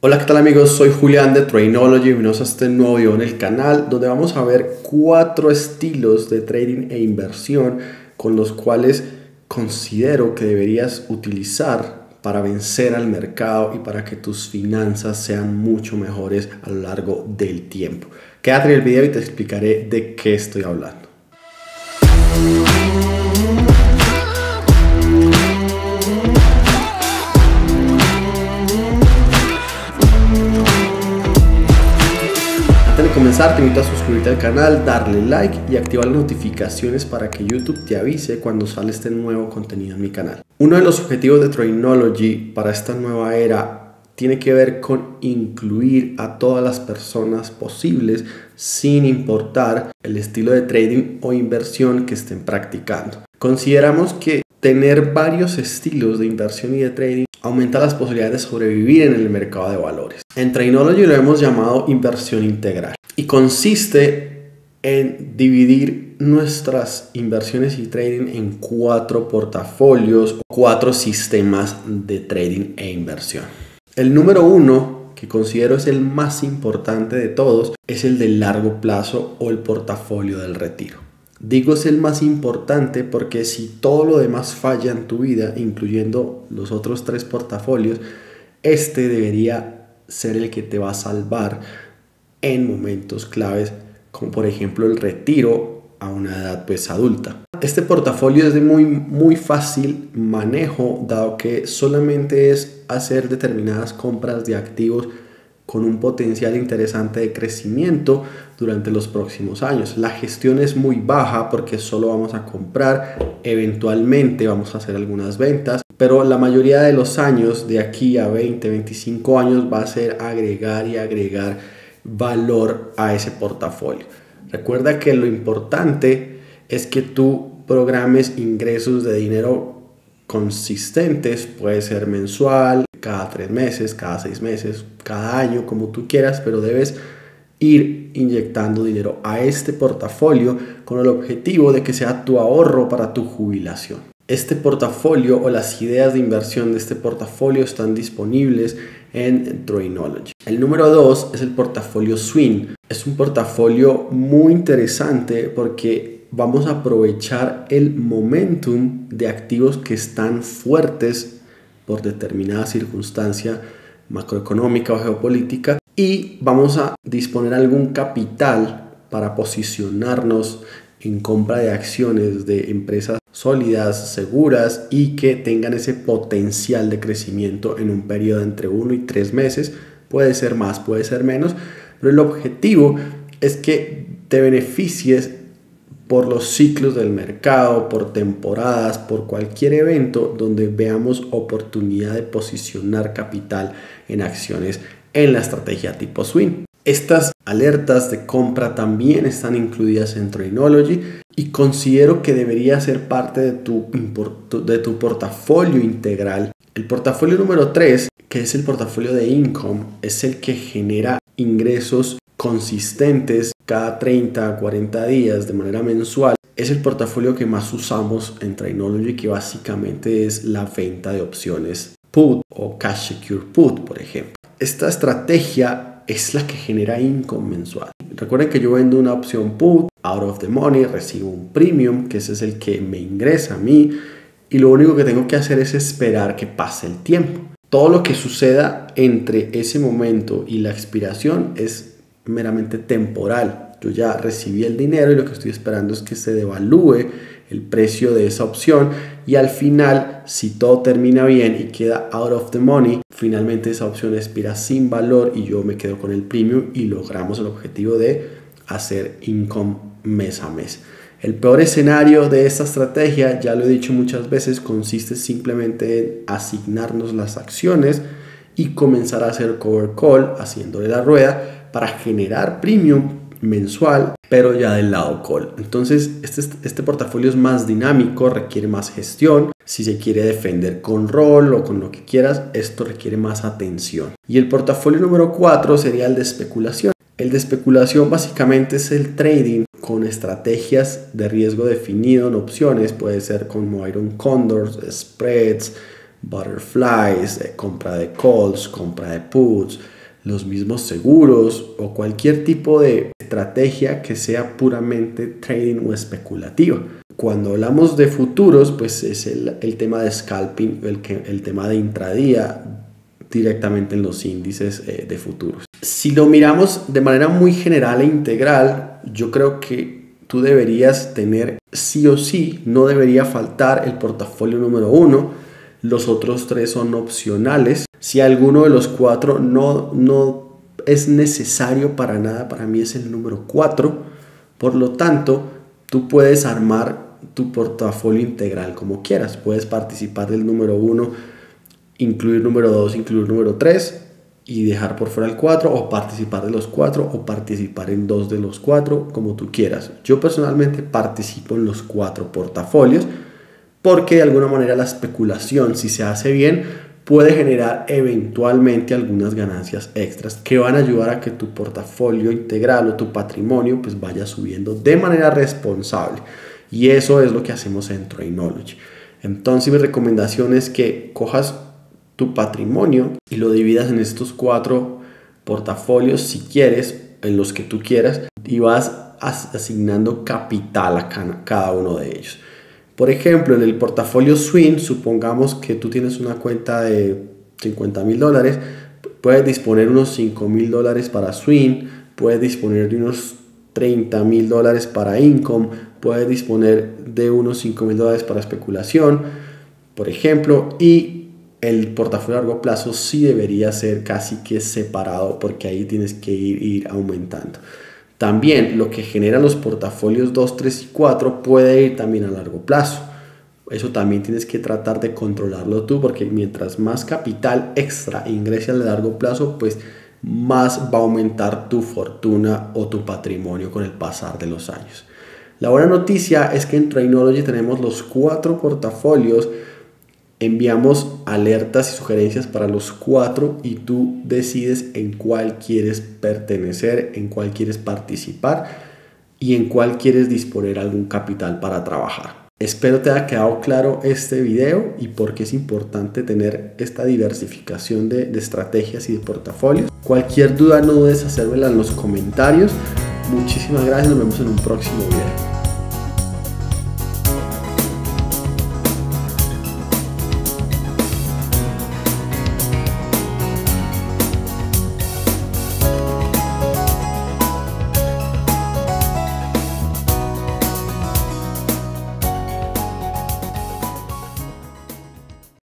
Hola, ¿qué tal amigos? Soy Julián de Trainology. Bienvenidos a este nuevo video en el canal donde vamos a ver cuatro estilos de trading e inversión con los cuales considero que deberías utilizar para vencer al mercado y para que tus finanzas sean mucho mejores a lo largo del tiempo. Quédate en el video y te explicaré de qué estoy hablando. Comenzar te invito a suscribirte al canal, darle like y activar las notificaciones para que YouTube te avise cuando sale este nuevo contenido en mi canal. Uno de los objetivos de Trainology para esta nueva era tiene que ver con incluir a todas las personas posibles sin importar el estilo de trading o inversión que estén practicando. Consideramos que tener varios estilos de inversión y de trading aumenta las posibilidades de sobrevivir en el mercado de valores. En Trainology lo hemos llamado inversión integral y consiste en dividir nuestras inversiones y trading en cuatro portafolios o cuatro sistemas de trading e inversión. El número uno, que considero es el más importante de todos, es el de largo plazo o el portafolio del retiro. Digo es el más importante porque si todo lo demás falla en tu vida, incluyendo los otros tres portafolios, este debería ser el que te va a salvar en momentos claves, como por ejemplo el retiro a una edad pues adulta. Este portafolio es de muy, muy fácil manejo, dado que solamente es hacer determinadas compras de activos con un potencial interesante de crecimiento durante los próximos años. La gestión es muy baja porque solo vamos a comprar, eventualmente vamos a hacer algunas ventas, pero la mayoría de los años, de aquí a 20, 25 años, va a ser agregar y agregar valor a ese portafolio. Recuerda que lo importante es que tú programes ingresos de dinero consistentes, puede ser mensual, cada tres meses, cada seis meses, cada año, como tú quieras, pero debes ir inyectando dinero a este portafolio con el objetivo de que sea tu ahorro para tu jubilación. Este portafolio o las ideas de inversión de este portafolio están disponibles en Trainology. El número 2 es el portafolio Swing. Es un portafolio muy interesante porque vamos a aprovechar el momentum de activos que están fuertes por determinada circunstancia macroeconómica o geopolítica y vamos a disponer algún capital para posicionarnos en compra de acciones de empresas sólidas, seguras y que tengan ese potencial de crecimiento en un periodo entre uno y tres meses. Puede ser más, puede ser menos, pero el objetivo es que te beneficies por los ciclos del mercado, por temporadas, por cualquier evento donde veamos oportunidad de posicionar capital en acciones en la estrategia tipo swing. Estas alertas de compra también están incluidas en Trainology y considero que debería ser parte de tu, de tu portafolio integral. El portafolio número 3, que es el portafolio de income, es el que genera ingresos consistentes cada 30 a 40 días de manera mensual. Es el portafolio que más usamos en Trainology, que básicamente es la venta de opciones put o cash secure put, por ejemplo. Esta estrategia es la que genera income. Recuerden que yo vendo una opción put, out of the money, recibo un premium, que ese es el que me ingresa a mí, y lo único que tengo que hacer es esperar que pase el tiempo. Todo lo que suceda entre ese momento y la expiración es meramente temporal. Yo ya recibí el dinero y lo que estoy esperando es que se devalúe el precio de esa opción y al final, si todo termina bien y queda out of the money, finalmente esa opción expira sin valor y yo me quedo con el premium y logramos el objetivo de hacer income mes a mes. El peor escenario de esta estrategia, ya lo he dicho muchas veces, consiste simplemente en asignarnos las acciones y comenzar a hacer cover call haciéndole la rueda para generar premium mensual, pero ya del lado call. Entonces, este, este portafolio es más dinámico, requiere más gestión. Si se quiere defender con rol o con lo que quieras, esto requiere más atención. Y el portafolio número 4 sería el de especulación. El de especulación básicamente es el trading con estrategias de riesgo definido en opciones, puede ser como Iron Condors, spreads, butterflies, eh, compra de calls, compra de puts, los mismos seguros o cualquier tipo de estrategia que sea puramente trading o especulativa. Cuando hablamos de futuros, pues es el, tema de scalping, el, el tema de intradía directamente en los índices eh, de futuros. Si lo miramos de manera muy general e integral, yo creo que tú deberías tener sí o sí, no debería faltar el portafolio número uno, los otros tres son opcionales. Si alguno de los cuatro no, no es necesario para nada, para mí es el número cuatro. Por lo tanto, tú puedes armar tu portafolio integral como quieras. Puedes participar del número uno, incluir número dos, incluir número tres y dejar por fuera el 4 o participar de los 4 o participar en dos de los 4 como tú quieras. Yo personalmente participo en los 4 portafolios porque de alguna manera la especulación si se hace bien puede generar eventualmente algunas ganancias extras que van a ayudar a que tu portafolio integral o tu patrimonio pues vaya subiendo de manera responsable. Y eso es lo que hacemos en Trainology. Entonces mi recomendación es que cojas tu patrimonio y lo dividas en estos cuatro portafolios si quieres, en los que tú quieras, y vas asignando capital a cada uno de ellos. Por ejemplo, en el portafolio Swing, supongamos que tú tienes una cuenta de 50 mil dólares, puedes disponer unos 5 mil dólares para Swing, puedes disponer de unos 30 mil dólares para Income, puedes disponer de unos 5 mil dólares para especulación, por ejemplo, y el portafolio a largo plazo sí debería ser casi que separado porque ahí tienes que ir, ir aumentando. También lo que generan los portafolios 2, 3 y 4 puede ir también a largo plazo. Eso también tienes que tratar de controlarlo tú porque mientras más capital extra ingrese a largo plazo, pues más va a aumentar tu fortuna o tu patrimonio con el pasar de los años. La buena noticia es que en Trainology tenemos los cuatro portafolios Enviamos alertas y sugerencias para los cuatro y tú decides en cuál quieres pertenecer, en cuál quieres participar y en cuál quieres disponer algún capital para trabajar. Espero te haya quedado claro este video y por qué es importante tener esta diversificación de, de estrategias y de portafolios. Cualquier duda no dudes hacérmela en los comentarios. Muchísimas gracias, nos vemos en un próximo video.